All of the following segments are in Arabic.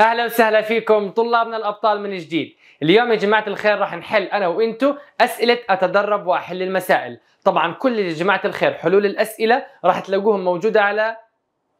أهلا وسهلا فيكم طلابنا الأبطال من جديد. اليوم يا جماعة الخير راح نحل أنا وإنتو أسئلة أتدرب وأحل المسائل. طبعا كل يا جماعة الخير حلول الأسئلة راح تلاقوهم موجودة على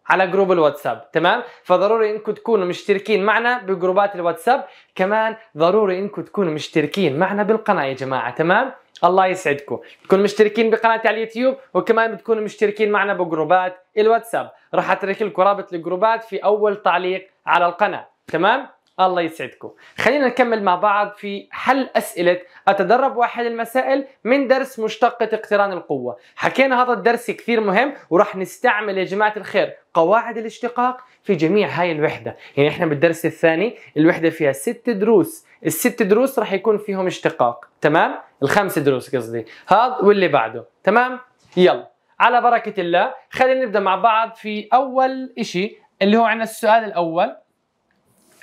على جروب الواتساب. تمام؟ فضروري انكم تكونوا مشتركين معنا بجروبات الواتساب. كمان ضروري انكم تكونوا مشتركين معنا بالقناة يا جماعة. تمام؟ الله يسعدكم. تكونوا مشتركين بقناتي على اليوتيوب وكمان بتكونوا مشتركين معنا بجروبات الواتساب. راح أترك لكم رابط الجروبات في أول تعليق على القناة. تمام؟ الله يسعدكم. خلينا نكمل مع بعض في حل أسئلة أتدرب واحد المسائل من درس مشتقة اقتران القوة. حكينا هذا الدرس كثير مهم وراح نستعمل يا جماعة الخير قواعد الاشتقاق في جميع هاي الوحدة. يعني إحنا بالدرس الثاني الوحدة فيها ست دروس. الست دروس راح يكون فيهم اشتقاق. تمام؟ الخمس دروس قصدي. هذا واللي بعده. تمام؟ يلا. على بركة الله خلينا نبدأ مع بعض في أول إشي. اللي هو عندنا السؤال الأول.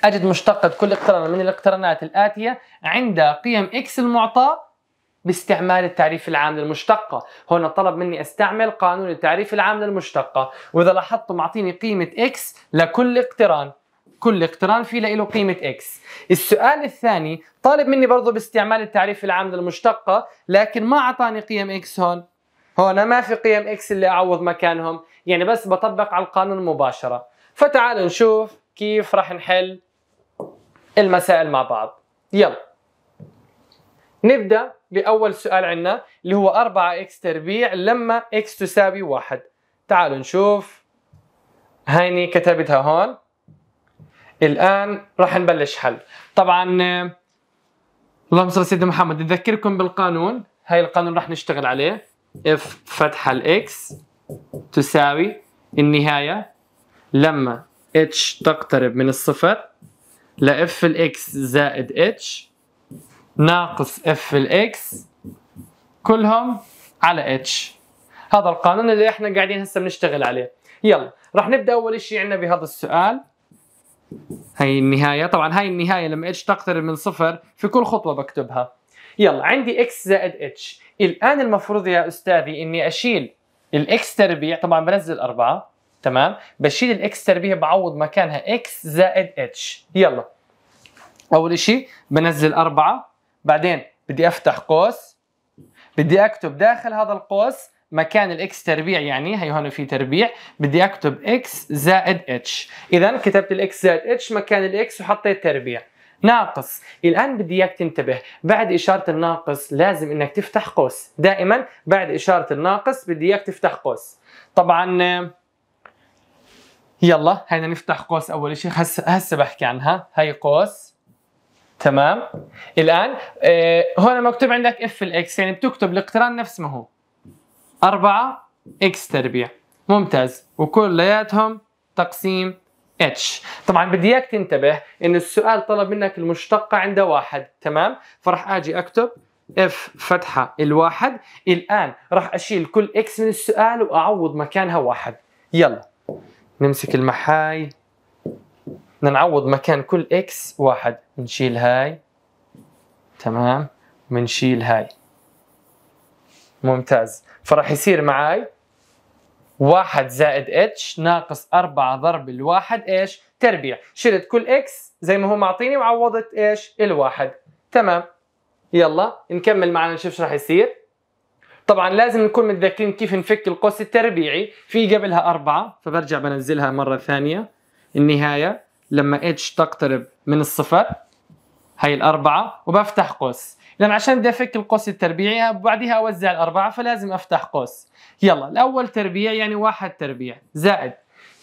أجد مشتقة كل اقتران من الاقترانات الآتية عند قيم x المعطاة باستعمال التعريف العام للمشتقة. هنا طلب مني أستعمل قانون التعريف العام للمشتقة. وإذا لاحظتوا معطيني قيمة x لكل اقتران. كل اقتران فيه له قيمة x السؤال الثاني طالب مني برضه باستعمال التعريف العام للمشتقة لكن ما أعطاني قيم x هون. هون ما في قيم x اللي أعوض مكانهم. يعني بس بطبق على القانون مباشرة. فتعالوا نشوف كيف راح نحل المسائل مع بعض. يلا. نبدأ بأول سؤال عندنا اللي هو 4 x تربيع لما x تساوي 1 تعالوا نشوف. هيني كتبتها هون. الآن راح نبلش حل. طبعا اللهم صل سيدنا محمد. نذكركم بالقانون. هاي القانون راح نشتغل عليه. f فتحة ال x تساوي النهاية لما h تقترب من الصفر ل f ال x زائد h ناقص f ال x كلهم على h هذا القانون اللي إحنا قاعدين هسه بنشتغل عليه. يلا راح نبدأ أول شيء عندنا بهذا السؤال. هي النهاية. طبعا هاي النهاية لما اتش تقترب من صفر في كل خطوة بكتبها. يلا عندي إكس زائد اتش الآن المفروض يا أستاذي إني أشيل ال x تربيع. طبعا بنزل أربعة. تمام؟ بشيل ال x تربيع بعوض مكانها إكس زائد اتش يلا. أول شيء بنزل أربعة. بعدين بدي أفتح قوس. بدي أكتب داخل هذا القوس مكان ال x تربيع يعني هي هون في تربيع. بدي أكتب إكس زائد اتش اذا كتبت الاكس زائد اتش مكان الاكس وحطيت تربيع. ناقص. الآن بدي اياك تنتبه. بعد إشارة الناقص لازم إنك تفتح قوس. دائما بعد إشارة الناقص بدي اياك تفتح قوس. طبعا يلا هينا نفتح قوس أول شيء هسه هسه بحكي عنها. هي قوس. تمام. الآن آه هون مكتوب عندك f ال x يعني بتكتب الاقتران نفس ما هو. 4 x تربيع. ممتاز. وكلياتهم تقسيم اتش طبعا بدي إياك تنتبه إن السؤال طلب منك المشتقة عند واحد. تمام؟ فراح آجي أكتب f فتحة الواحد. الآن راح أشيل كل x من السؤال وأعوض مكانها واحد. يلا. نمسك المحاي. نعوض مكان كل x واحد. بنشيل هاي. تمام. بنشيل هاي. ممتاز. فراح يصير معاي واحد زائد اتش ناقص أربعة ضرب الواحد إيش؟ تربيع، شلت كل x زي ما هو معطيني وعوضت إيش؟ الواحد، تمام. يلا نكمل معنا نشوف إيش راح يصير. طبعا لازم نكون متذكرين كيف نفك القوس التربيعي. في قبلها أربعة فبرجع بنزلها مرة ثانية. النهاية لما اتش تقترب من الصفر هاي الأربعة وبفتح قوس. لأن عشان بدي أفك القوس التربيعي بعدها أوزع الأربعة فلازم أفتح قوس. يلا الأول تربيع يعني واحد تربيع. زائد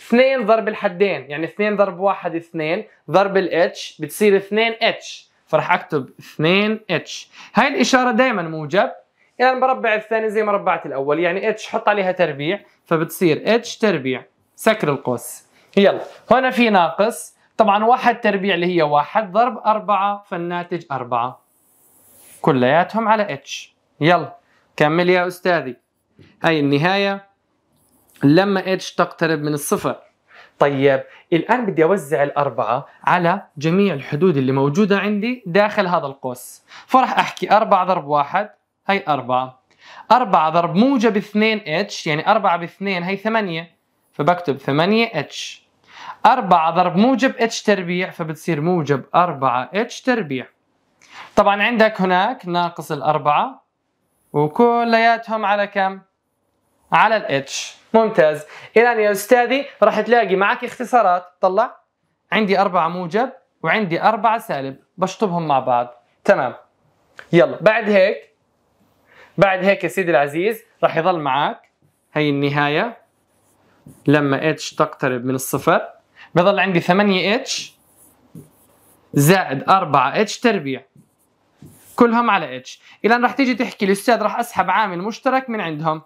اثنين ضرب الحدين يعني اثنين ضرب واحد اثنين. ضرب الاتش بتصير اثنين اتش فراح أكتب اثنين اتش هاي الإشارة دائما موجب. إلى المربع الثاني زي مربعة الأول. يعني اتش حط عليها تربيع فبتصير اتش تربيع. سكر القوس. يلا. هنا في ناقص. طبعا واحد تربيع اللي هي واحد ضرب أربعة فالناتج أربعة. كلياتهم على اتش يلا. كمل يا أستاذي. هاي النهاية. لما اتش تقترب من الصفر. طيب. الآن بدي أوزع الأربعة على جميع الحدود اللي موجودة عندي داخل هذا القوس. فراح أحكي أربعة ضرب واحد. هي أربعة. أربعة ضرب موجب اثنين إتش يعني أربعة باثنين هي ثمانية. فبكتب ثمانية إتش. 4 ضرب موجب إتش تربيع فبتصير موجب 4 إتش تربيع. طبعا عندك هناك ناقص الأربعة وكلياتهم على كم؟ على الإتش. ممتاز. الآن يا أستاذي راح تلاقي معك اختصارات. طلع. عندي أربعة موجب وعندي أربعة سالب. بشطبهم مع بعض. تمام. يلا بعد هيك بعد هيك يا سيدي العزيز راح يظل معك هي النهاية. لما اتش تقترب من الصفر بظل عندي 8 اتش زائد 4 اتش تربيع. كلهم على اتش الان راح تيجي تحكي الأستاذ راح أسحب عامل مشترك من عندهم.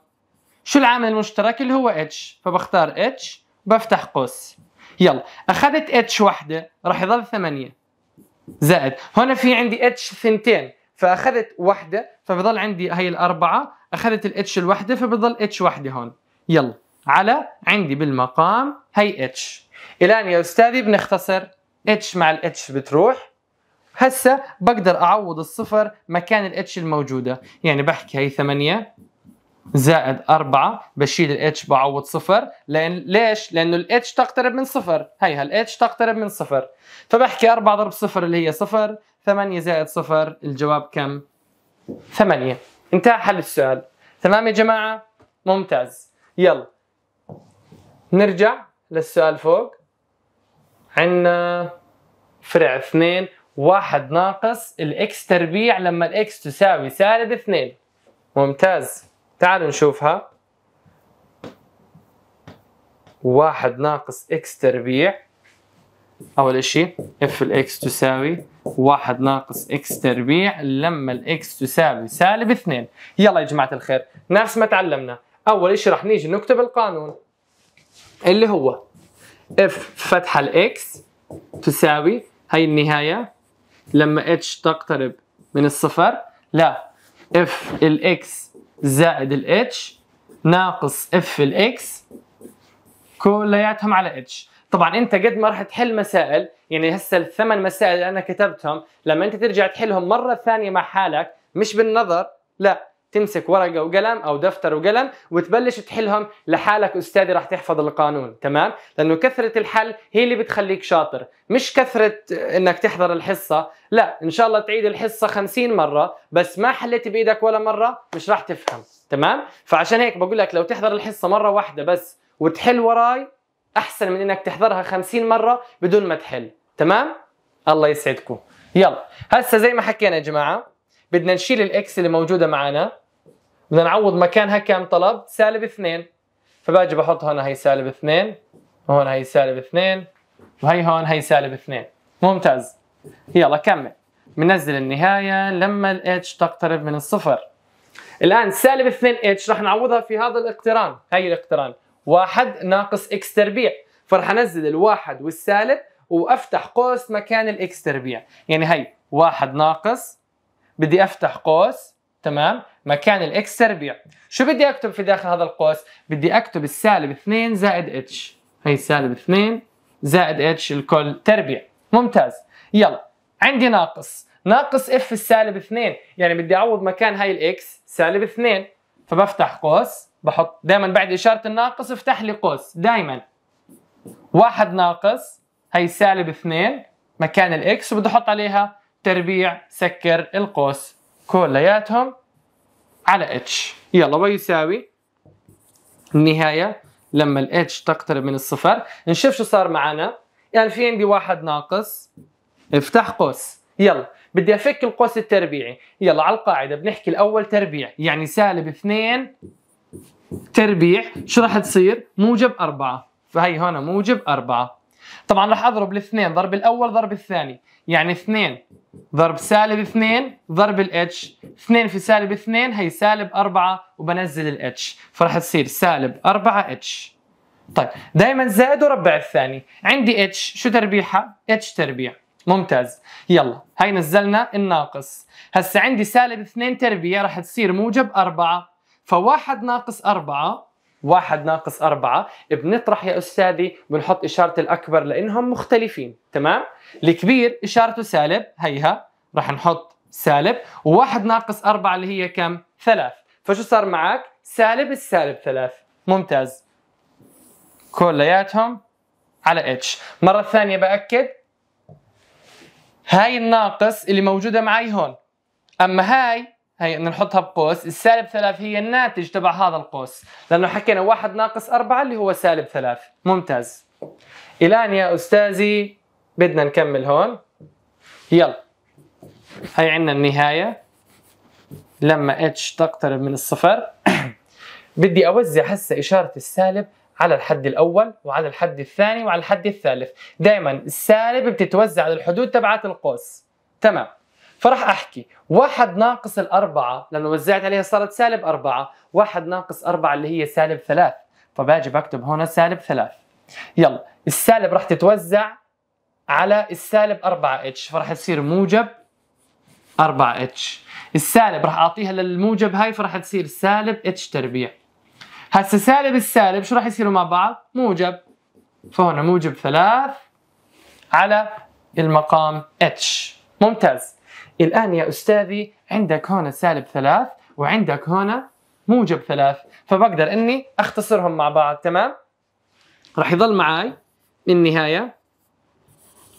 شو العامل المشترك؟ اللي هو اتش فبختار اتش بفتح قوس. يلا أخذت اتش وحده راح يضل 8 زائد هنا في عندي اتش ثنتين. فأخذت وحده فبضل عندي هي الأربعة أخذت الاتش الوحده فبضل اتش وحده هون. يلا على عندي بالمقام هي اتش الآن يا أستاذي بنختصر اتش مع الاتش بتروح. هسه بقدر أعوض الصفر مكان الاتش الموجودة. يعني بحكي هي 8 زائد 4 بشيل الاتش بعوض صفر. لأن ليش؟ لأنه الاتش تقترب من صفر. هي الاتش تقترب من صفر. فبحكي 4 ضرب صفر اللي هي صفر. 8 زائد صفر الجواب كم؟ 8 انتهى حل السؤال. تمام يا جماعة؟ ممتاز. يلا. نرجع للسؤال فوق. عندنا فرع اثنين. واحد ناقص الاكس تربيع لما الاكس تساوي سالب اثنين. ممتاز. تعالوا نشوفها. واحد ناقص x تربيع. أول إشي f ال x تساوي واحد ناقص إكس تربيع لما الاكس تساوي سالب اثنين. يلا يا جماعة الخير نفس ما تعلمنا. أول إشي رح نيجي نكتب القانون اللي هو f فتحة ال x تساوي هي النهاية. لما اتش تقترب من الصفر لا f ال x زائد الاتش ناقص f ال x كلياتهم على اتش طبعا أنت قد ما راح تحل مسائل يعني هسه الثمان مسائل اللي أنا كتبتهم لما أنت ترجع تحلهم مرة ثانية مع حالك مش بالنظر لا تمسك ورقة وقلم أو دفتر وقلم وتبلش تحلهم لحالك أستاذي راح تحفظ القانون تمام؟ لأنه كثرة الحل هي اللي بتخليك شاطر مش كثرة إنك تحضر الحصة لا إن شاء الله تعيد الحصة 50 مرة بس ما حليت بإيدك ولا مرة مش راح تفهم تمام؟ فعشان هيك بقول لك لو تحضر الحصة مرة واحدة بس وتحل وراي أحسن من إنك تحضرها 50 مرة بدون ما تحل. تمام؟ الله يسعدكم. يلا. هسه زي ما حكينا يا جماعة بدنا نشيل ال x اللي موجودة معنا. بدنا نعوض مكانها كم طلب سالب 2 فباجي بحط هون هي سالب 2 وهون هي سالب 2 وهي هون هي سالب 2 ممتاز. يلا كمل. بننزل النهاية لما الإتش تقترب من الصفر. الآن سالب 2 إتش رح نعوضها في هذا الاقتران هي الاقتران. واحد ناقص x تربيع. فرح انزل الواحد والسالب وافتح قوس مكان ال x تربيع. يعني هي واحد ناقص بدي افتح قوس تمام؟ مكان ال x تربيع. شو بدي اكتب في داخل هذا القوس؟ بدي اكتب السالب 2 زائد اتش هي سالب 2 زائد اتش الكل تربيع. ممتاز. يلا عندي ناقص. ناقص f السالب 2 يعني بدي اعوض مكان هاي ال x سالب 2 فبفتح قوس. بحط دائما بعد إشارة الناقص افتح لي قوس. دائما واحد ناقص هي سالب 2 مكان ال x وبدي أحط عليها تربيع سكر القوس. كلياتهم على اتش يلا ويساوي النهاية لما الاتش تقترب من الصفر. نشوف شو صار معنا. يعني في عندي واحد ناقص. افتح قوس. يلا بدي أفك القوس التربيعي. يلا على القاعدة بنحكي الأول تربيع يعني سالب 2 تربيع شو راح تصير؟ موجب 4 فهي هون موجب 4 طبعا راح أضرب الاثنين ضرب الأول ضرب الثاني. يعني 2 ضرب سالب 2 ضرب الإتش. 2 في سالب 2 هي سالب 4 وبنزل الإتش. فراح تصير سالب 4 إتش. طيب دائما زائد وربع الثاني. عندي إتش. شو تربيعها إتش تربيع ممتاز. يلا هاي نزلنا الناقص. هسه عندي سالب 2 تربيع راح تصير موجب 4 فواحد ناقص 4 واحد ناقص أربعة. بنطرح يا أستاذي بنحط إشارة الأكبر لأنهم مختلفين تمام؟ الكبير إشارته سالب هيها راح نحط سالب. وواحد ناقص أربعة اللي هي كم؟ ثلاث. فشو صار معك سالب السالب ثلاث. ممتاز. كلياتهم على إتش. مرة ثانية بأكد. هاي الناقص اللي موجودة معي هون. أما هاي هي نحطها بقوس. السالب ثلاث هي الناتج تبع هذا القوس. لأنه حكينا واحد ناقص أربعة اللي هو سالب ثلاث. ممتاز. الآن يا أستاذي بدنا نكمل هون. يلا. هي عندنا النهاية. لما h تقترب من الصفر. بدي أوزع هسه إشارة السالب على الحد الأول وعلى الحد الثاني وعلى الحد الثالث. دائما السالب بتتوزع على الحدود تبعات القوس. تمام. فراح أحكي. واحد ناقص الأربعة لأنه وزعت عليها صارت سالب أربعة. واحد ناقص أربعة اللي هي سالب ثلاث. فباجي بكتب هنا سالب ثلاث. يلا السالب راح تتوزع على السالب 4 إتش. فراح تصير موجب 4 إتش. السالب راح أعطيها للموجب هاي فراح تصير سالب إتش تربيع. هسه سالب السالب شو راح يصيروا مع بعض؟ موجب. فهنا موجب ثلاث على المقام إتش. ممتاز. الآن يا أستاذي عندك هنا سالب ثلاث وعندك هنا موجب ثلاث فبقدر إني أختصرهم مع بعض تمام؟ راح يضل معي النهايه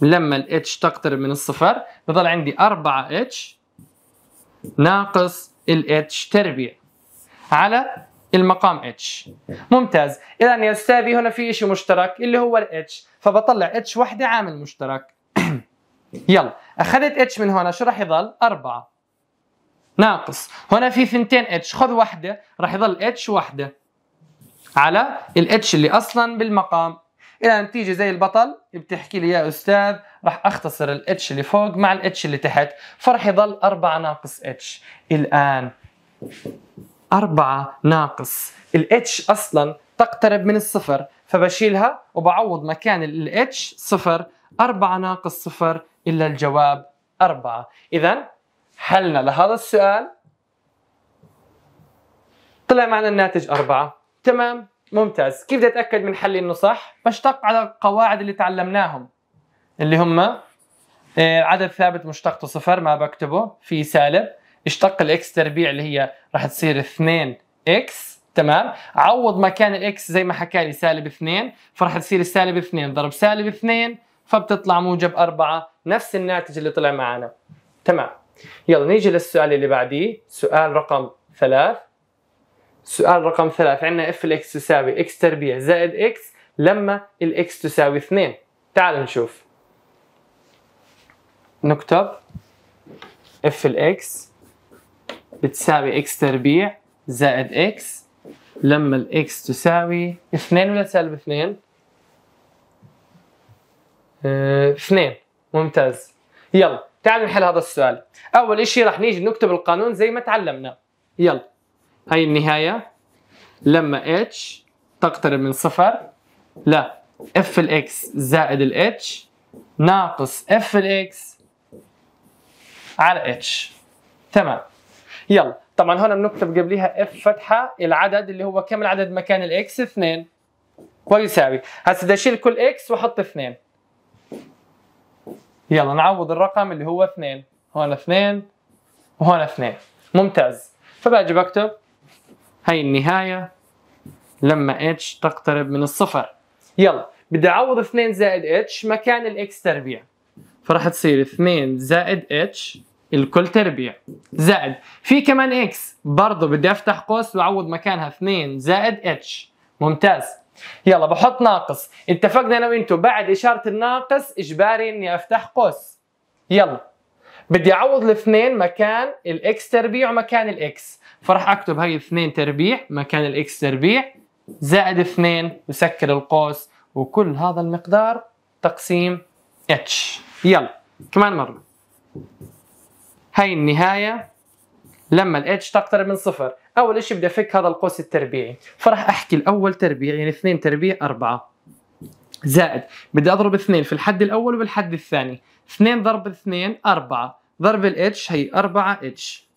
لما ال h تقترب من الصفر بضل عندي 4 h ناقص ال h تربيع على المقام h ممتاز. اذا يا أستاذي هنا في شيء مشترك اللي هو ال h فبطلع h وحدة عامل مشترك. يلا أخذت h من هنا شو راح يضل 4 ناقص. هنا في ثنتين h خذ وحدة راح يضل h وحدة. على ال h اللي أصلا بالمقام. اذا تيجي زي البطل بتحكي لي يا أستاذ راح أختصر الاتش اللي فوق مع الاتش اللي تحت. فراح يضل 4 ناقص اتش الآن 4 ناقص. الاتش أصلا تقترب من الصفر فبشيلها وبعوض مكان الاتش صفر. 4 ناقص صفر إلا الجواب 4 اذا حلنا لهذا السؤال. طلع معنا الناتج 4 تمام ممتاز. كيف بدي أتأكد من حلي إنه صح؟ بشتق على القواعد اللي تعلمناهم اللي هم آه، عدد ثابت مشتقته صفر ما بكتبه في سالب. اشتق ال x تربيع اللي هي راح تصير 2 x تمام. عوض مكان ال x زي ما حكى لي سالب 2 فراح تصير السالب 2 ضرب سالب 2 فبتطلع موجب 4 نفس الناتج اللي طلع معنا. تمام. يلا نيجي للسؤال اللي بعديه. سؤال رقم ثلاث. سؤال رقم ثلاث. عندنا اف الاكس تساوي إكس تربيع زائد إكس لما ال x تساوي 2 تعال نشوف. نكتب اف الاكس بتساوي إكس تربيع زائد إكس لما الاكس تساوي 2 ولا سالب 2 2 ممتاز. يلا تعال نحل هذا السؤال. أول شيء راح نيجي نكتب القانون زي ما تعلمنا. يلا. هاي النهاية. لما h تقترب من صفر. لا f ال x زائد ال h ناقص f ال x على h. تمام. يلا. طبعا هون بنكتب قبليها f فتحة العدد اللي هو كم العدد مكان ال x 2 ويساوي. هسه بدي أشيل كل x وأحط 2 يلا نعوض الرقم اللي هو 2 هون 2 وهون 2 ممتاز. فباجي بكتب هاي النهاية. لما h تقترب من الصفر. يلا بدي أعوض 2 زائد h مكان الاكس تربيع. فراح تصير 2 زائد h الكل تربيع. زائد. في كمان x. برضه بدي أفتح قوس وأعوض مكانها 2 زائد h. ممتاز. يلا بحط ناقص. اتفقنا أنا وانتو. بعد إشارة الناقص إجباري إني أفتح قوس. يلا. بدي أعوض الاثنين مكان الإكس تربيع ومكان الإكس. فراح أكتب هاي 2 تربيع مكان ال x تربيع زائد 2 وسكر القوس وكل هذا المقدار تقسيم اتش يلا. كمان مرة. هاي النهاية. لما الاتش تقترب من صفر. أول شيء بدي أفك هذا القوس التربيعي. فراح أحكي الأول تربيع يعني 2 تربيع 4 زائد بدي أضرب 2 في الحد الأول وبالحد الثاني. 2 ضرب 2 4 ضرب الاتش هي 4 اتش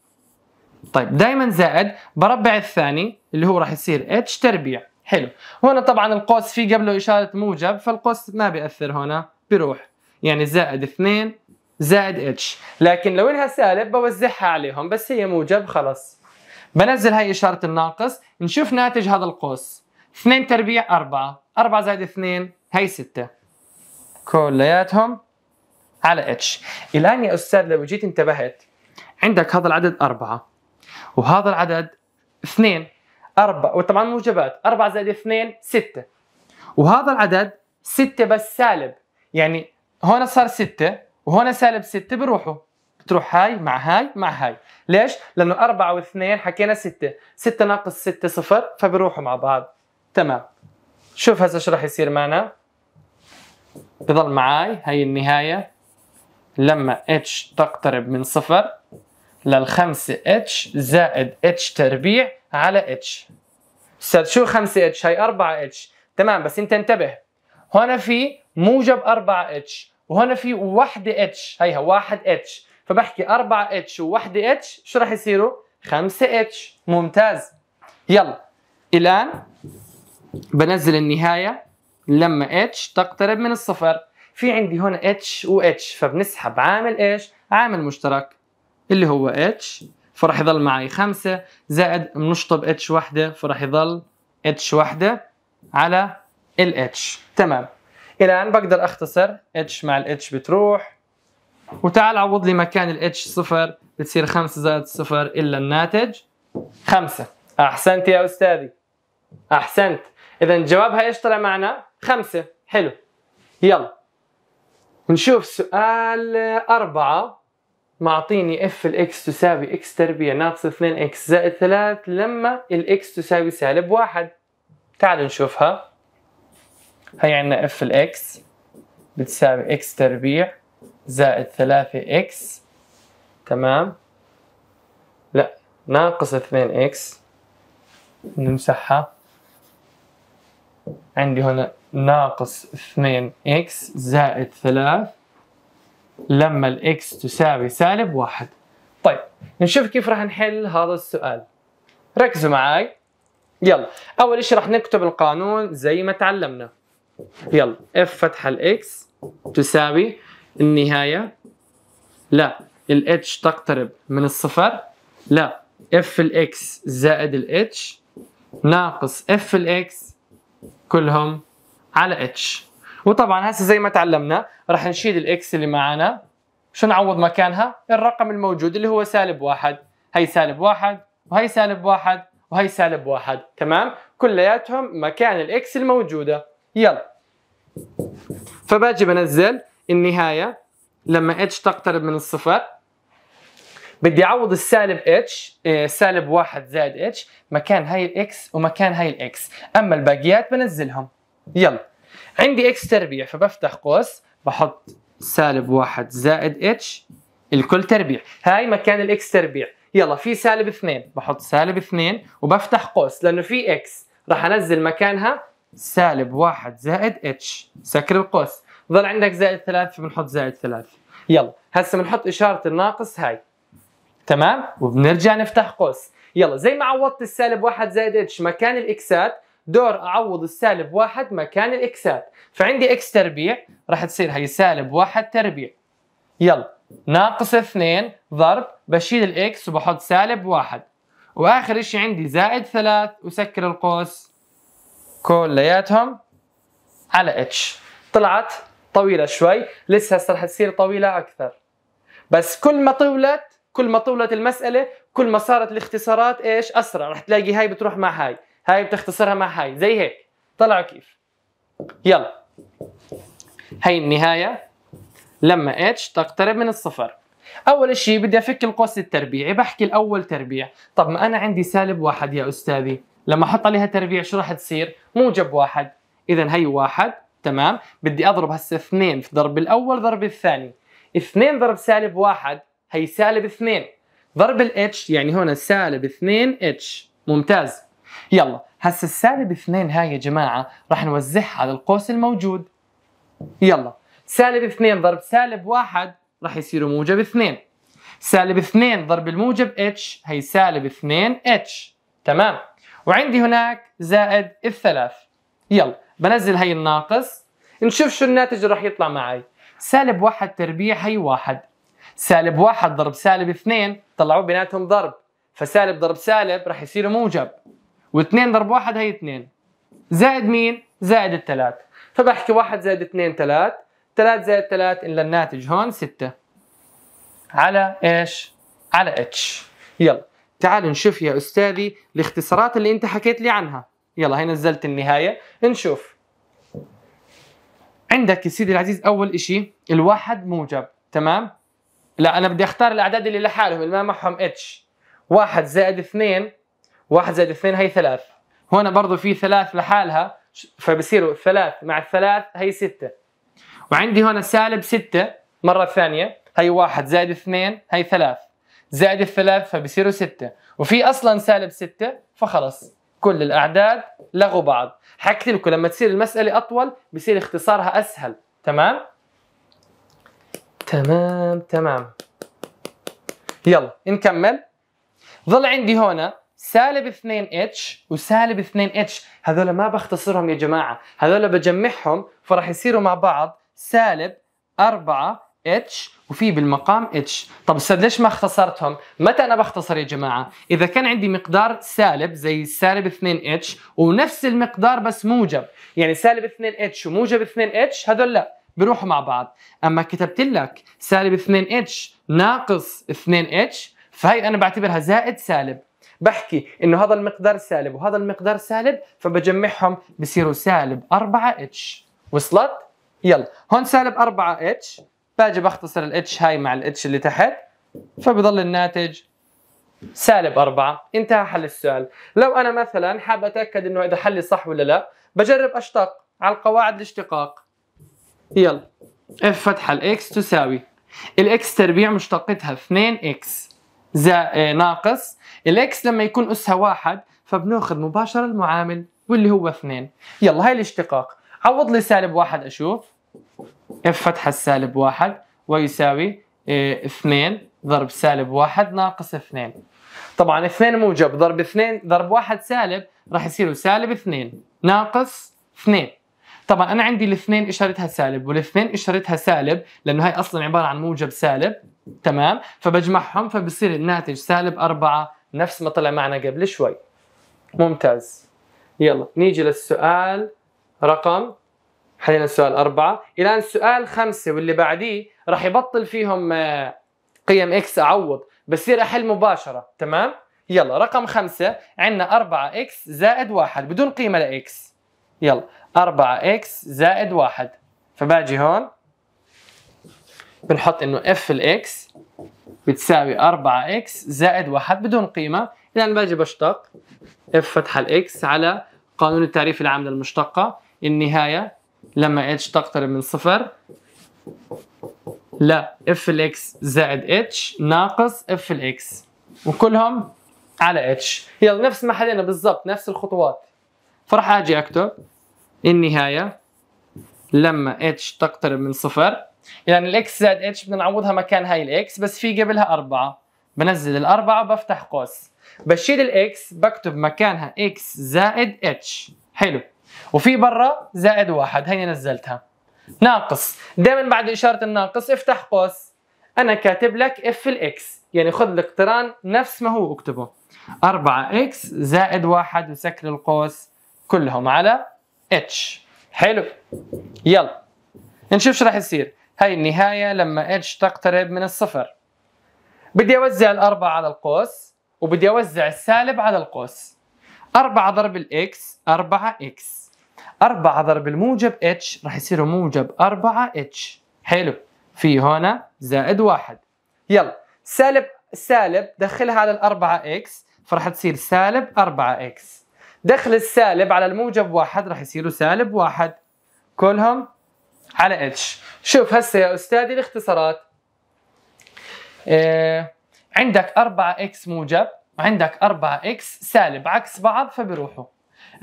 طيب دائما زائد بربع الثاني اللي هو راح يصير اتش تربيع. حلو. هنا طبعا القوس فيه قبله إشارة موجب فالقوس ما بيأثر هنا بيروح. يعني زائد 2 زائد اتش لكن لو إنها سالب بوزعها عليهم بس هي موجب خلص بنزل هاي إشارة الناقص نشوف ناتج هذا القوس. 2 تربيع 4 4 زائد 2 هي 6 كلياتهم على اتش الان يا أستاذ لو جيت انتبهت عندك هذا العدد أربعة وهذا العدد اثنين أربعة وطبعا موجبات أربعة زائد اثنين ستة. وهذا العدد ستة بس سالب يعني هون صار ستة وهون سالب ستة بروحوا بتروح هاي مع هاي مع هاي. ليش؟ لأنه أربعة واثنين حكينا ستة. ستة ناقص ستة صفر فبروحوا مع بعض. تمام. شوف هسه شو راح يصير معنا. بضل معاي هي النهاية. لما h تقترب من صفر للخمسة h زائد h تربيع على h. أستاذ شو 5 h هي 4 h. تمام بس أنت انتبه. هنا في موجب 4 h وهنا في وحدة h. هيها 1 h. فبحكي 4 h ووحدة h شو راح يصيروا؟ 5 h. ممتاز. يلا. الآن بنزل النهاية. لما h تقترب من الصفر. في عندي هنا h و h فبنسحب عامل إيش؟ عامل مشترك. اللي هو h فراح يضل معي 5 زائد بنشطب h وحدة فراح يضل h وحدة على ال h. تمام. الآن بقدر أختصر h مع ال h بتروح. وتعال عوض لي مكان ال h صفر بتصير 5 زائد صفر إلا الناتج. 5 أحسنت يا أستاذي. أحسنت. اذا جوابها إيش طلع معنا؟ 5 حلو. يلا. نشوف سؤال أربعة. معطيني اف الاكس تساوي إكس تربيع ناقص 2 إكس زائد 3 لما الاكس تساوي سالب 1 تعالوا نشوفها. هي عندنا اف الاكس بتساوي إكس تربيع. زائد 3 إكس. تمام؟ لا ناقص 2 إكس. نمسحها. عندي هنا ناقص 2 إكس زائد 3 لما الإكس تساوي سالب 1 طيب نشوف كيف راح نحل هذا السؤال. ركزوا معي يلا أول شيء راح نكتب القانون زي ما تعلمنا. يلا f فتحه ال x تساوي النهاية؟ لا. الاتش تقترب من الصفر؟ لا. f ال x زائد ال h ناقص f ال x كلهم على h وطبعا هسه زي ما تعلمنا راح نشيل ال x اللي معنا شو نعوض مكانها؟ الرقم الموجود اللي هو سالب واحد. هي سالب واحد وهي سالب واحد وهي سالب واحد. تمام؟ كلياتهم مكان ال x الموجودة. يلا. فباجي بنزل. النهاية لما اتش تقترب من الصفر بدي أعوض السالب اتش إيه، سالب واحد زائد اتش مكان هاي الاكس ومكان هاي الاكس أما الباقيات بنزلهم. يلا. عندي x تربيع فبفتح قوس بحط سالب واحد زائد اتش الكل تربيع. هاي مكان ال x تربيع. يلا في سالب اثنين بحط سالب اثنين وبفتح قوس لأنه في x راح أنزل مكانها سالب واحد زائد اتش سكر القوس. ظل عندك زائد ثلاث فبنحط زائد ثلاث. يلا هسه بنحط إشارة الناقص هاي. تمام؟ وبنرجع نفتح قوس. يلا زي ما عوضت السالب واحد زائد إتش مكان الإكسات دور أعوض السالب واحد مكان الإكسات. فعندي x تربيع راح تصير هي سالب واحد تربيع. يلا ناقص اثنين ضرب بشيل ال x وبحط سالب واحد. وآخر إشي عندي زائد ثلاث وسكر القوس كلياتهم على إتش. طلعت؟ طويلة شوي لسه هسه رح تصير طويلة أكثر. بس كل ما طولت كل ما طولت المسألة كل ما صارت الاختصارات إيش؟ أسرع. رح تلاقي هاي بتروح مع هاي هاي بتختصرها مع هاي. زي هيك. طلعوا كيف؟ يلا. هي النهاية. لما اتش تقترب من الصفر. أول شيء بدي أفك القوس التربيعي بحكي الأول تربيع. طب ما أنا عندي سالب واحد يا أستاذي. لما أحط عليها تربيع شو راح تصير؟ موجب واحد. اذا هي واحد. تمام؟ بدي أضرب هسه اثنين في ضرب الأول ضرب الثاني. اثنين ضرب سالب واحد هي سالب اثنين. ضرب الاتش يعني هنا سالب اثنين اتش ممتاز. يلا هسه السالب اثنين هاي يا جماعة راح نوزعها على القوس الموجود. يلا سالب اثنين ضرب سالب واحد راح يصيروا موجب اثنين. سالب اثنين ضرب الموجب اتش هي سالب اثنين اتش تمام؟ وعندي هناك زائد الثلاث. يلا بنزل هي الناقص نشوف شو الناتج اللي راح يطلع معي. سالب واحد تربيع هي واحد. سالب واحد ضرب سالب اثنين طلعوا بيناتهم ضرب. فسالب ضرب سالب راح يصير موجب. واثنين ضرب واحد هي اثنين. زائد مين؟ زائد الثلاث. فبحكي 1 زائد 2 3 3 زائد 3 إلا الناتج هون 6 على إيش؟ على إتش. يلا تعالوا نشوف يا أستاذي الاختصارات اللي أنت حكيت لي عنها. يلا هي نزلت النهاية. نشوف. عندك يا سيدي العزيز أول إشي الواحد موجب تمام؟ لا أنا بدي أختار الأعداد اللي لحالهم اللي ما معهم إتش. واحد زائد اثنين واحد زائد اثنين هي ثلاث. هنا برضو في ثلاث لحالها فبصيروا ثلاث مع الثلاث هي ستة. وعندي هنا سالب ستة مرة ثانية هي واحد زائد اثنين هي ثلاث. زائد الثلاث فبصيروا ستة. وفي أصلا سالب ستة فخلص. كل الأعداد لغوا بعض. حكيت لكم لما تصير المسألة أطول بصير اختصارها أسهل. تمام؟ تمام تمام. يلا نكمل. ظل عندي هنا سالب 2 إتش وسالب 2 إتش. هذول ما بختصرهم يا جماعة. هذول بجمعهم فراح يصيروا مع بعض سالب 4 اتش وفي بالمقام اتش طب أستاذ ليش ما اختصرتهم؟ متى أنا بختصر يا جماعة؟ إذا كان عندي مقدار سالب زي سالب 2 اتش ونفس المقدار بس موجب. يعني سالب 2 اتش وموجب 2 اتش هذول لا بيروحوا مع بعض. أما كتبت لك سالب 2 اتش ناقص 2 اتش فهي أنا بعتبرها زائد سالب. بحكي إنه هذا المقدار سالب وهذا المقدار سالب فبجمعهم بصيروا سالب 4 اتش وصلت؟ يلا هون سالب 4 اتش باجي بختصر الاتش هاي مع الاتش اللي تحت فبضل الناتج سالب 4 انتهى حل السؤال. لو أنا مثلا حاب أتأكد إنه إذا حلي صح ولا لا بجرب اشتق على القواعد الاشتقاق. يلا. اف فتحه الاكس تساوي. الاكس تربيع مشتقتها 2 إكس زائد ناقص. الاكس لما يكون أسها واحد فبنأخذ مباشرة المعامل واللي هو 2 يلا هاي الاشتقاق. عوض لي سالب واحد أشوف. f فتحة السالب واحد ويساوي آه اثنين ضرب سالب واحد ناقص اثنين. طبعا اثنين موجب ضرب اثنين ضرب واحد سالب راح يصيروا سالب اثنين ناقص اثنين. طبعا أنا عندي الاثنين إشارتها سالب والاثنين إشارتها سالب لأنه هاي أصلا عبارة عن موجب سالب. تمام؟ فبجمعهم فبصير الناتج سالب أربعة نفس ما طلع معنا قبل شوي. ممتاز. يلا نيجي للسؤال. رقم حلينا السؤال أربعة. الآن السؤال خمسة واللي بعديه راح يبطل فيهم آه، قيم x أعوض بصير أحل مباشرة. تمام؟ يلا رقم خمسة. عندنا أربعة إكس زائد واحد بدون قيمة لإكس يلا أربعة إكس زائد واحد. فباجي هون. بنحط إنه f ال x بتساوي 4 x زائد واحد بدون قيمة. إذا باجي بشتق f فتحة ال x على قانون التعريف العام للمشتقة. النهاية لما اتش تقترب من صفر لا f ال x زائد h ناقص f ال x وكلهم على اتش. يلا نفس ما حلينا بالضبط نفس الخطوات. فراح أجي اكتب. النهاية. لما اتش تقترب من صفر يعني الاكس زائد اتش بدنا نعوضها مكان هاي ال x بس في قبلها أربعة. بنزل الأربعة بفتح قوس. بشيل ال x بكتب مكانها إكس زائد اتش. حلو. وفي برا زائد واحد. هي نزلتها. ناقص. دائما بعد إشارة الناقص افتح قوس. أنا كاتب لك f ال x يعني خذ الاقتران نفس ما هو اكتبه. 4 x زائد واحد وسكر القوس كلهم على اتش حلو. يلا. نشوف شو راح يصير. هاي النهاية لما اتش تقترب من الصفر. بدي أوزع الأربعة على القوس وبدي أوزع السالب على القوس. أربعة ضرب الإكس أربعة إكس 4 ضرب الموجب اتش راح يصير موجب 4 اتش حلو. في هنا زائد واحد. يلا. سالب سالب دخلها على الأربعة x فراح تصير سالب 4 x دخل السالب على الموجب واحد راح يصيروا سالب واحد. كلهم على اتش شوف هسه يا أستاذي الاختصارات. إيه عندك 4 x موجب وعندك 4 x سالب عكس بعض فبيروحوا.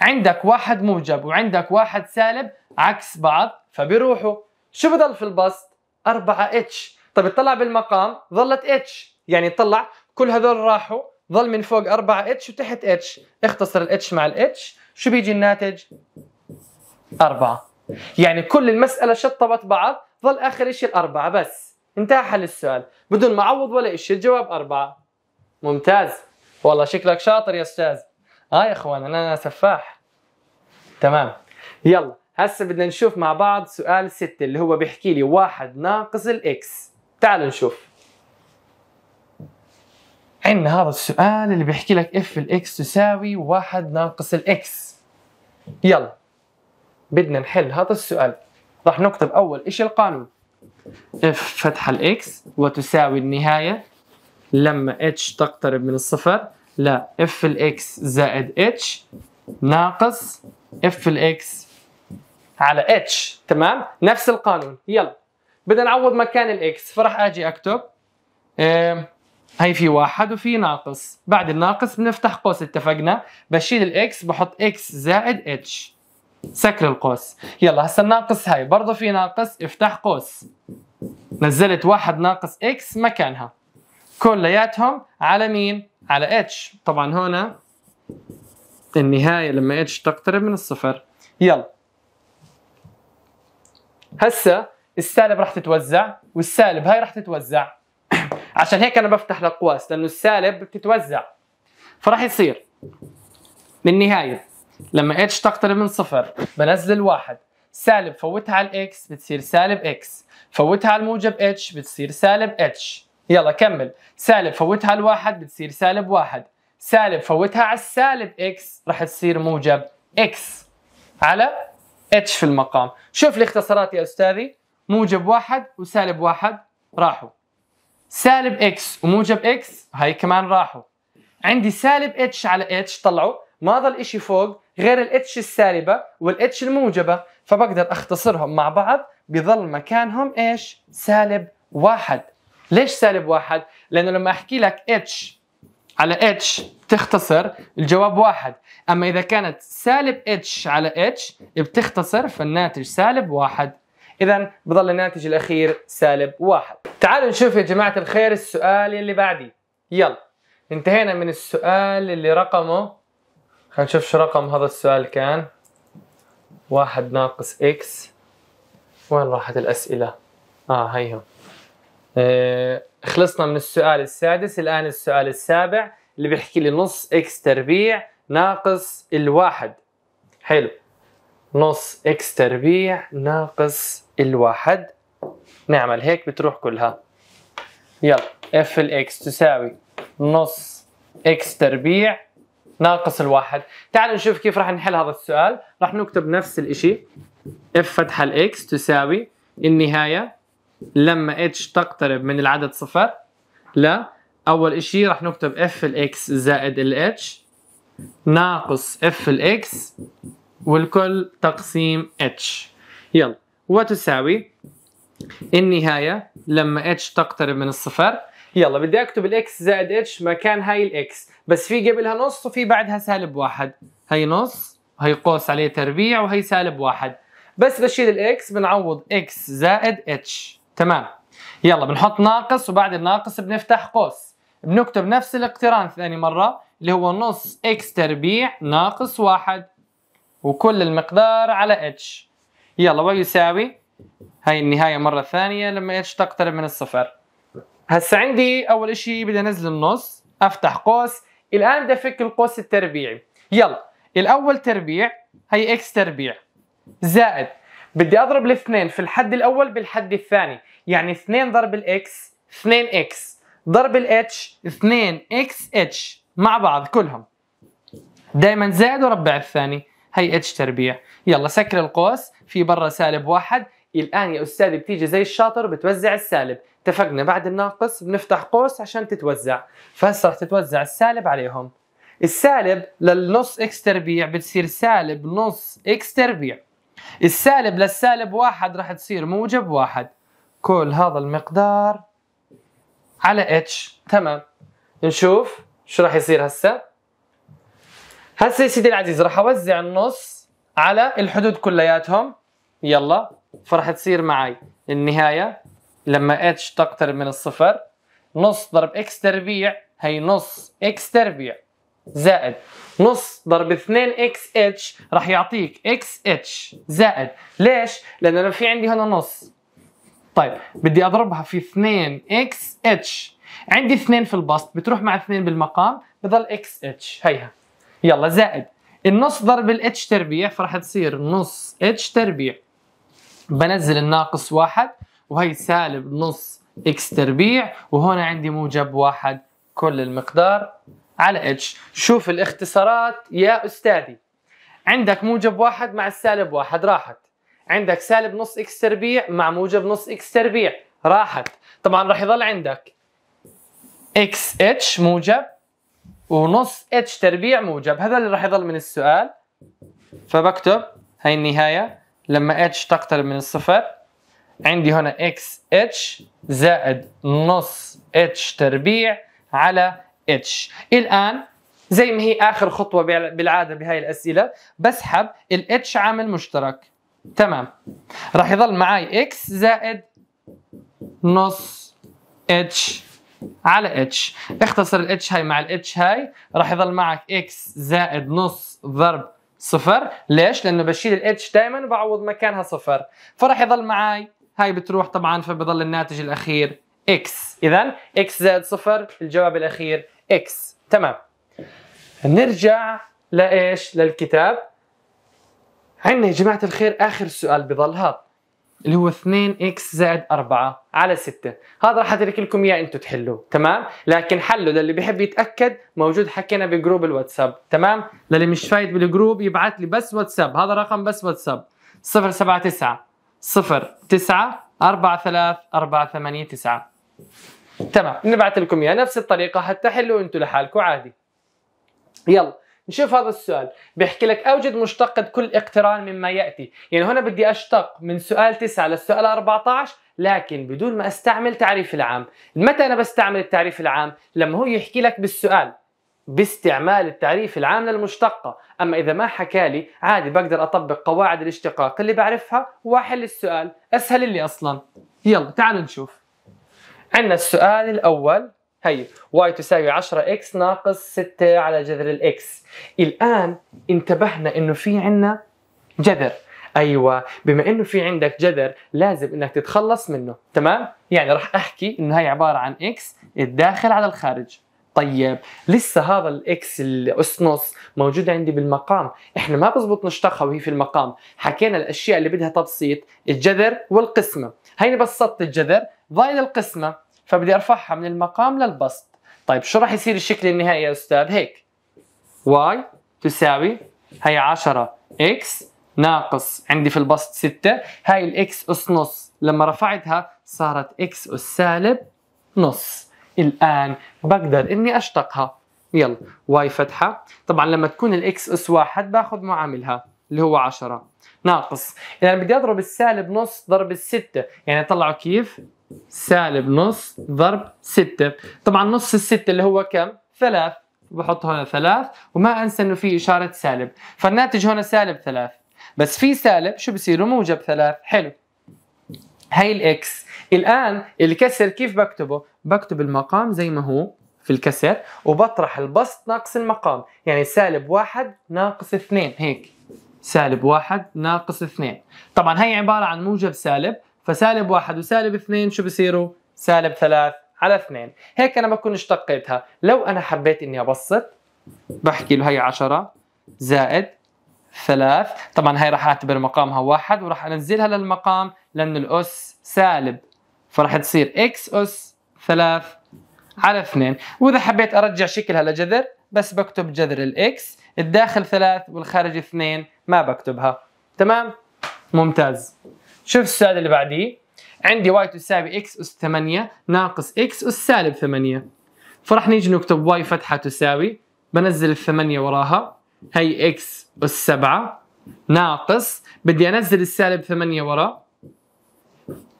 عندك واحد موجب وعندك واحد سالب عكس بعض فبيروحوا. شو بضل في البسط؟ 4 إتش. طب اطلع بالمقام ظلت إتش. يعني طلع كل هذول راحوا ظل من فوق 4 إتش وتحت إتش. اختصر الإتش مع الإتش. شو بيجي الناتج؟ 4 يعني كل المسألة شطبت بعض ظل آخر شيء الأربعة بس. انتهى حل السؤال. بدون ما أعوض ولا شيء الجواب أربعة. ممتاز. والله شكلك شاطر يا أستاذ. آه يا إخوان أنا سفاح. تمام. يلا هسه بدنا نشوف مع بعض سؤال ستة اللي هو بيحكي لي واحد ناقص ال x تعالوا نشوف. عندنا هذا السؤال اللي بيحكي لك f ال x تساوي واحد ناقص ال x يلا بدنا نحل هذا السؤال. راح نكتب أول اشي القانون؟ f فتحة ال x وتساوي النهاية لما اتش تقترب من الصفر. لا f ال x زائد h ناقص f ال x على h تمام؟ نفس القانون يلا. بدنا نعوض مكان ال x فراح آجي أكتب. هي في واحد وفي ناقص. بعد الناقص بنفتح قوس اتفقنا؟ بشيل ال x بحط إكس زائد اتش سكر القوس. يلا هسا الناقص هاي. برضه في ناقص افتح قوس. نزلت واحد ناقص x مكانها. كلياتهم على مين؟ على اتش طبعا هنا النهاية لما اتش تقترب من الصفر. يلا. هسا السالب راح تتوزع والسالب هاي راح تتوزع. عشان هيك أنا بفتح الاقواس لأنه السالب بتتوزع. فراح يصير بالنهايه لما اتش تقترب من صفر بنزل الواحد سالب فوتها على ال x بتصير سالب x فوتها على الموجب اتش بتصير سالب اتش يلا كمل. سالب فوتها الواحد بتصير سالب واحد. سالب فوتها على السالب x راح تصير موجب إكس على اتش في المقام. شوف الاختصارات يا أستاذي. موجب واحد وسالب واحد راحوا. سالب إكس وموجب إكس هاي كمان راحوا. عندي سالب اتش على اتش طلعوا. ما ضل إشي فوق غير الاتش السالبة والاتش الموجبة. فبقدر أختصرهم مع بعض بضل مكانهم إيش؟ سالب واحد. ليش سالب واحد؟ لأنه لما أحكي لك اتش على اتش بتختصر الجواب واحد. أما إذا كانت سالب اتش على اتش بتختصر فالناتج سالب واحد. اذا بضل الناتج الأخير سالب واحد. تعالوا نشوف يا جماعة الخير السؤال اللي بعديه يلا. انتهينا من السؤال اللي رقمه. خلينا نشوف شو رقم هذا السؤال كان. واحد ناقص x وين راحت الأسئلة؟ آه هيهم خلصنا من السؤال السادس. الآن السؤال السابع اللي بيحكي لي نص x تربيع ناقص الواحد. حلو. نص x تربيع ناقص الواحد. نعمل هيك بتروح كلها. يلا f ال x تساوي نص x تربيع ناقص الواحد. تعالوا نشوف كيف راح نحل هذا السؤال. راح نكتب نفس الإشي. f فتحة ال x تساوي النهاية لما اتش تقترب من العدد صفر لا. أول إشي راح نكتب f ال x زائد ال h ناقص f ال x والكل تقسيم اتش يلا. وتساوي النهاية لما اتش تقترب من الصفر. يلا بدي أكتب الاكس زائد اتش مكان هاي ال x بس في قبلها نص وفي بعدها سالب واحد. هي نص هي قوس عليه تربيع وهي سالب واحد. بس بشيل ال x بنعوض إكس زائد اتش تمام. يلا بنحط ناقص وبعد الناقص بنفتح قوس. بنكتب نفس الاقتران ثاني مرة اللي هو نص x تربيع ناقص واحد وكل المقدار على إتش. يلا ويساوي هاي النهاية مرة ثانية لما إتش تقترب من الصفر. هسا عندي أول إشي بدي أنزل النص أفتح قوس. الآن بدي أفك القوس التربيعي. يلا الأول تربيع هي x تربيع. زائد بدي أضرب الاثنين في الحد الأول بالحد الثاني. يعني 2 ضرب ال x 2 x ضرب الاتش 2 x اتش مع بعض كلهم. دائما زائد وربع الثاني. هي اتش تربيع. يلا سكر القوس. في برا سالب واحد. الآن يا أستاذ بتيجي زي الشاطر بتوزع السالب. اتفقنا بعد الناقص بنفتح قوس عشان تتوزع. فهسه رح تتوزع السالب عليهم. السالب للنص x تربيع بتصير سالب نص إكس تربيع. السالب للسالب واحد راح تصير موجب واحد. كل هذا المقدار على اتش تمام. نشوف شو راح يصير هسه. هسه يا سيدي العزيز راح أوزع النص على الحدود كلياتهم. يلا. فراح تصير معي النهاية. لما اتش تقترب من الصفر نص ضرب x تربيع هي نص x تربيع. زائد. نص ضرب 2 x اتش راح يعطيك إكس اتش زائد. ليش؟ لأنه أنا في عندي هنا نص. طيب بدي أضربها في 2 إكس إتش. عندي 2 في البسط بتروح مع 2 بالمقام بضل إكس إتش. هيها. يلا زائد. النص ضرب الاتش تربيع فراح تصير نص إتش تربيع. بنزل الناقص واحد وهي سالب نص إكس تربيع وهون عندي موجب واحد كل المقدار على إتش. شوف الاختصارات يا أستاذي. عندك موجب واحد مع السالب واحد راحت. عندك سالب نص x تربيع مع موجب نص x تربيع. راحت. طبعا راح يظل عندك إكس اتش موجب ونص اتش تربيع موجب. هذا اللي راح يظل من السؤال. فبكتب هاي النهاية. لما اتش تقترب من الصفر عندي هنا إكس اتش زائد نص اتش تربيع على اتش الآن زي ما هي آخر خطوة بالعادة بهاي الأسئلة بسحب الاتش عامل مشترك. تمام. راح يظل معي x زائد نص اتش على اتش اختصر الاتش هاي مع الاتش هاي. راح يظل معك x زائد نص ضرب صفر. ليش؟ لأنه بشيل الاتش دائما وبعوض مكانها صفر. فراح يظل معي هاي بتروح طبعا فبضل الناتج الأخير x اذا x زائد صفر الجواب الأخير x تمام. نرجع لإيش؟ للكتاب. عندنا يا جماعة الخير آخر سؤال بضل هذا اللي هو 2 x زائد 4 على 6 هذا راح اترك لكم إياه أنتم تحلوه تمام؟ لكن حله للي بيحب يتأكد موجود حكينا ب group الواتساب تمام؟ للي مش فايت بال group يبعث لي بس واتساب هذا رقم بس واتساب 079 0 9 4 3 4 8 9 تمام نبعث لكم إياه نفس الطريقة حتى حلوا أنتم لحالكم عادي. يلا نشوف هذا السؤال. بيحكي لك أوجد مشتقة كل اقتران مما يأتي. يعني هنا بدي أشتق من سؤال 9 للسؤال 14 لكن بدون ما أستعمل تعريف العام. متى أنا بستعمل التعريف العام؟ لما هو يحكي لك بالسؤال باستعمال التعريف العام للمشتقة. أما إذا ما حكى لي عادي بقدر أطبق قواعد الاشتقاق اللي بعرفها وأحل السؤال أسهل اللي أصلا. يلا تعالوا نشوف. عندنا السؤال الأول. هي y تساوي 10 x ناقص 6 على جذر ال x الآن انتبهنا إنه في عندنا جذر. أيوه بما إنه في عندك جذر لازم إنك تتخلص منه. تمام؟ يعني راح أحكي إنه هي عبارة عن x الداخل على الخارج. طيب لسه هذا ال x الاس نص موجود عندي بالمقام. إحنا ما بزبط نشتقها وهي في المقام. حكينا الأشياء اللي بدها تبسيط الجذر والقسمة. هيني بسطت الجذر ضايل القسمة. فبدي ارفعها من المقام للبسط. طيب شو راح يصير الشكل النهائي يا أستاذ؟ هيك. y تساوي هي 10 x ناقص عندي في البسط 6 هاي ال x أس نص. لما رفعتها صارت x أس سالب نص. الآن بقدر إني أشتقها. يلا y فتحة. طبعا لما تكون ال x أس واحد باخذ معاملها اللي هو 10 ناقص. يعني بدي أضرب السالب نص ضرب الستة. يعني طلعوا كيف؟ سالب نص ضرب 6 طبعا نص الستة اللي هو كم؟ ثلاث. بحط هنا ثلاث وما أنسى إنه في إشارة سالب. فالناتج هنا سالب ثلاث. بس في سالب شو بصير؟ موجب ثلاث. حلو. هاي الاكس الآن الكسر كيف بكتبه؟ بكتب المقام زي ما هو في الكسر وبطرح البسط ناقص المقام. يعني سالب واحد ناقص اثنين. هيك. سالب واحد ناقص اثنين. طبعا هي عبارة عن موجب سالب. فسالب واحد وسالب اثنين شو بصيروا؟ سالب ثلاث على اثنين. هيك أنا بكون اشتقيتها. لو أنا حبيت إني أبسط بحكي له هي عشرة زائد ثلاث. طبعا هاي راح أعتبر مقامها واحد وراح أنزلها للمقام لأن الأس سالب. فراح تصير إكس أس ثلاث على اثنين. وإذا حبيت أرجع شكلها لجذر بس بكتب جذر الإكس. الداخل ثلاث والخارج اثنين ما بكتبها. تمام؟ ممتاز. شوف السؤال اللي بعديه. عندي y تساوي x أس 8 ناقص x أس سالب 8 فراح نيجي نكتب y فتحة تساوي. بنزل الثمانية وراها. هي x أس 7 ناقص. بدي أنزل السالب 8 ورا.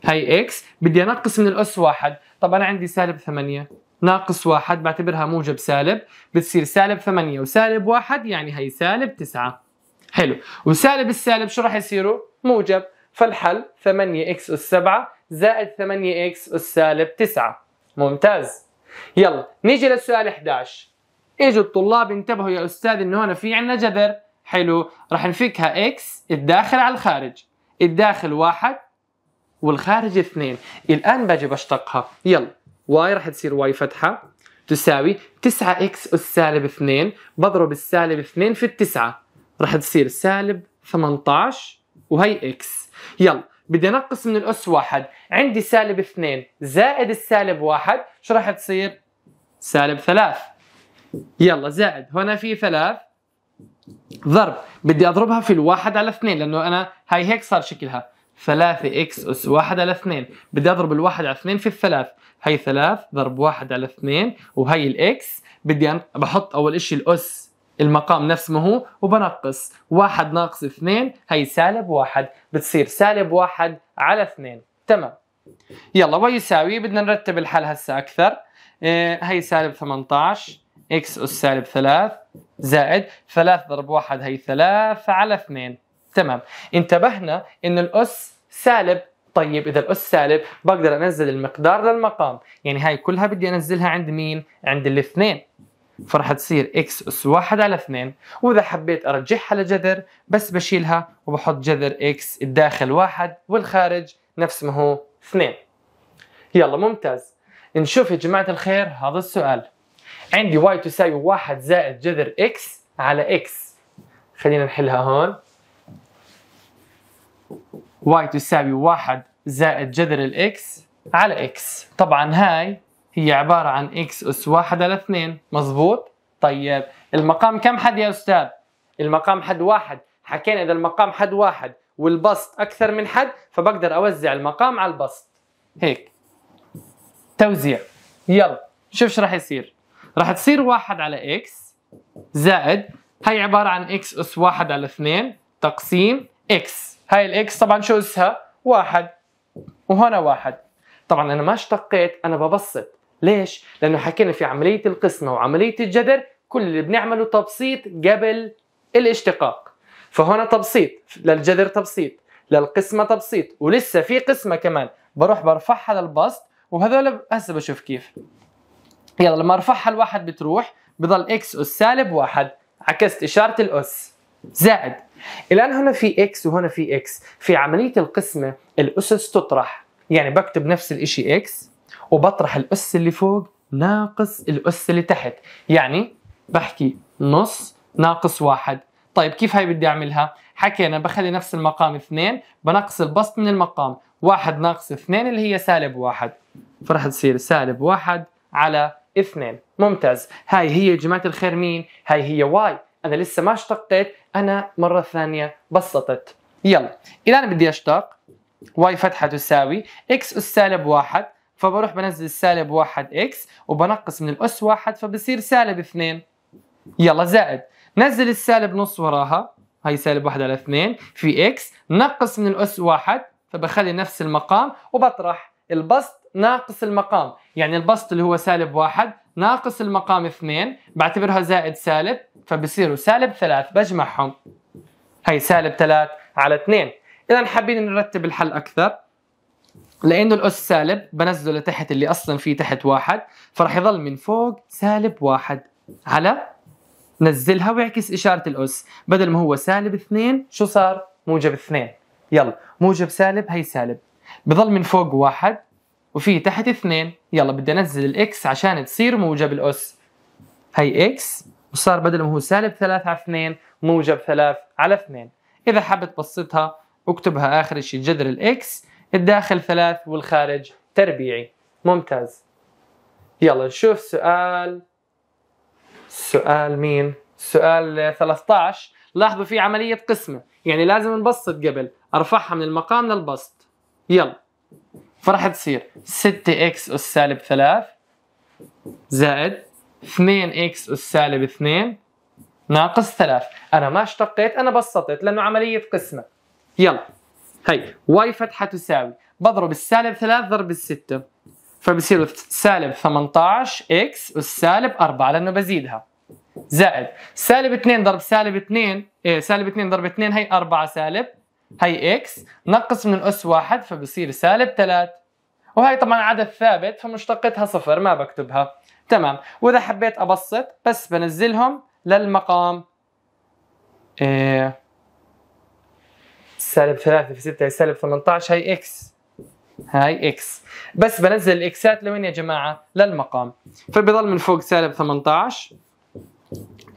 هي x بدي أنقص من الأس واحد. طب أنا عندي سالب 8 ناقص واحد بعتبرها موجب سالب. بتصير سالب 8 وسالب واحد يعني هي سالب 9 حلو. وسالب السالب شو راح يصيروا؟ موجب. فالحل 8x أس 7 زائد 8x أس سالب 9 ممتاز. يلا نيجي للسؤال 11 إجوا الطلاب انتبهوا يا أستاذ إنه هنا في عندنا جذر. حلو. راح نفكها x الداخل على الخارج. الداخل واحد والخارج اثنين. الآن باجي بشتقها يلا. y راح تصير y فتحة. تساوي 9x أس سالب 2 بضرب السالب 2 في التسعة. راح تصير سالب 18 وهي إكس يلا بدي أنقص من الأس واحد. عندي سالب 2 زائد السالب واحد شو راح تصير؟ سالب 3 يلا زائد. هنا في 3 ضرب. بدي أضربها في الواحد على اثنين لأنه أنا هاي هيك صار شكلها. 3 x أس واحد على اثنين. بدي أضرب الواحد على اثنين في الثلاث. هي ثلاث ضرب واحد على اثنين وهي ال x بدي بحط أول إشي الأس المقام نفس ما هو وبنقص. واحد ناقص اثنين هي سالب واحد. بتصير سالب واحد على اثنين. تمام. يلا ويساوي بدنا نرتب الحل هسه أكثر. إيه هي سالب 18 x اس سالب 3 زائد 3 ضرب 1 هي 3 على 2 تمام. انتبهنا إن الأس سالب. طيب إذا الأس سالب بقدر أنزل المقدار للمقام. يعني هاي كلها بدي أنزلها عند مين؟ عند الاثنين. فرح تصير x اس 1 على 2 وإذا حبيت أرجعها لجذر بس بشيلها وبحط جذر x الداخل واحد والخارج نفس ما هو 2 يلا ممتاز. نشوف يا جماعة الخير هذا السؤال. عندي y تساوي 1 زائد جذر x على x. خلينا نحلها هون. Y تساوي 1 زائد جذر الاكس على x. طبعا هاي هي عبارة عن x أس 1 على 2 مزبوط طيب. المقام كم حد يا أستاذ؟ المقام حد واحد. حكينا إذا المقام حد واحد والبسط أكثر من حد فبقدر أوزع المقام على البسط. هيك. توزيع. يلا شوف شو راح يصير. راح تصير واحد على x زائد هي عبارة عن x أس واحد على اثنين. تقسيم x هاي ال x طبعا شو أسها؟ واحد. وهنا واحد. طبعا أنا ما اشتقيت أنا ببسط. ليش؟ لأنه حكينا في عملية القسمة وعملية الجذر كل اللي بنعمله تبسيط قبل الاشتقاق. فهنا تبسيط للجذر تبسيط للقسمة تبسيط ولسه في قسمة كمان. بروح برفعها للبسط وهذول هسه بشوف كيف. يلا لما أرفعها الواحد بتروح بضل X اس سالب واحد عكست إشارة الأس. زائد الآن هنا في X وهنا في X في عملية القسمة الاسس تطرح. يعني بكتب نفس الإشي X وبطرح الأس اللي فوق ناقص الأس اللي تحت. يعني بحكي نص ناقص واحد. طيب كيف هاي بدي أعملها؟ حكينا بخلي نفس المقام اثنين بنقص البسط من المقام. واحد ناقص اثنين اللي هي سالب واحد. فرح تصير سالب واحد على اثنين. ممتاز. هاي هي يا جماعة الخير مين؟ هاي هي Y. أنا لسه ما اشتقيت أنا مرة ثانية بسطت. يلا. إذا أنا بدي أشتق. Y فتحة تساوي. X أس سالب واحد. فبروح بنزل السالب واحد X وبنقص من الأس واحد فبصير سالب اثنين. يلا زائد. نزل السالب نص وراها هاي سالب واحد على اثنين في X. نقص من الأس واحد فبخلي نفس المقام وبطرح. البسط ناقص المقام يعني البسط اللي هو سالب واحد ناقص المقام اثنين بعتبرها زائد سالب فبصيروا سالب ثلاث بجمعهم. هي سالب ثلاث على اثنين. اذا حابين نرتب الحل أكثر. لأنه الأس سالب بنزله لتحت اللي أصلا فيه تحت واحد فراح يظل من فوق سالب واحد. على نزلها ويعكس إشارة الأس. بدل ما هو سالب اثنين شو صار؟ موجب اثنين. يلا موجب سالب هي سالب. بظل من فوق واحد وفي تحت اثنين. يلا بدي أنزل ال X عشان تصير موجب الأس. هي X وصار بدل ما هو سالب 3 على 2 موجب 3 على 2 إذا حابب تبسطها اكتبها آخر شيء جذر ال X الداخل 3 والخارج تربيعي. ممتاز. يلا نشوف سؤال. سؤال مين؟ سؤال 13 لاحظوا في عملية قسمة. يعني لازم نبسط قبل. أرفعها من المقام للبسط. يلا. فراح تصير 6 X اس سالب 3 زائد 2 X اس سالب 2 ناقص 3 أنا ما اشتقيت أنا بسطت لأنه عملية قسمة. يلا. هي Y فتحة تساوي؟ بضرب السالب 3 ضرب الستة. فبصير سالب 18 X اس سالب 4 لأنه بزيدها. زائد سالب 2 ضرب سالب 2 إيه سالب 2 ضرب 2 هي 4 سالب هي X. نقص من الأس واحد فبصير سالب 3 وهي طبعا عدد ثابت فمشتقتها صفر ما بكتبها. تمام. وإذا حبيت أبسط بس بنزلهم للمقام. إيه سالب 3 في 6 هي سالب 18 هي X هاي X بس بنزل الاكسات لوين يا جماعة؟ للمقام. فبضل من فوق سالب 18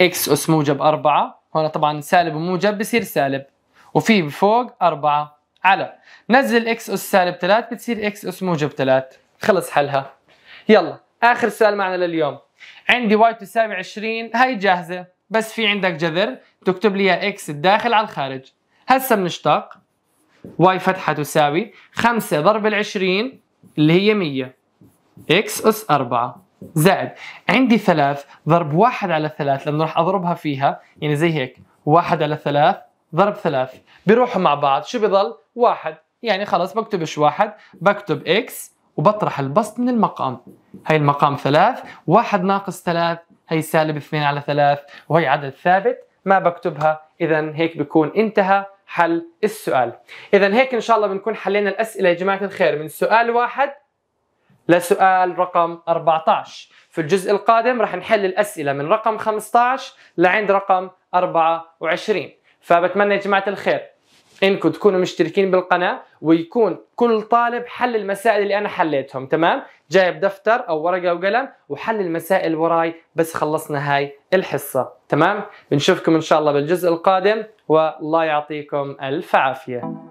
X اس موجب 4 هون طبعا سالب وموجب بصير سالب. وفي فوق 4 على. نزل X اس سالب 3 بتصير X اس موجب 3 خلص حلها. يلا. آخر سؤال معنا لليوم. عندي Y تساوي 20 هاي جاهزة. بس في عندك جذر. تكتب لي X الداخل على الخارج. هسه بنشتق Y فتحة تساوي 5 ضرب ال 20 اللي هي 100 X اس 4 زائد عندي ثلاث ضرب واحد على ثلاث لأنه راح أضربها فيها يعني زي هيك. واحد على ثلاث ضرب ثلاث. بيروحوا مع بعض. شو بضل واحد. يعني خلص بكتبش واحد. بكتب إكس وبطرح البسط من المقام. هاي المقام ثلاث. واحد ناقص ثلاث. هي سالب اثنين على ثلاث. وهي عدد ثابت. ما بكتبها. اذا هيك بكون انتهى حل السؤال. اذا هيك إن شاء الله بنكون حلينا الأسئلة يا جماعة الخير. من سؤال واحد لسؤال رقم 14 في الجزء القادم راح نحل الأسئلة من رقم 15 لعند رقم 24 فبتمنى يا جماعة الخير انكم تكونوا مشتركين بالقناة ويكون كل طالب حل المسائل اللي أنا حليتهم تمام؟ جايب دفتر أو ورقة وقلم وحل المسائل وراي بس خلصنا هاي الحصة تمام؟ بنشوفكم إن شاء الله بالجزء القادم والله يعطيكم ألف عافية.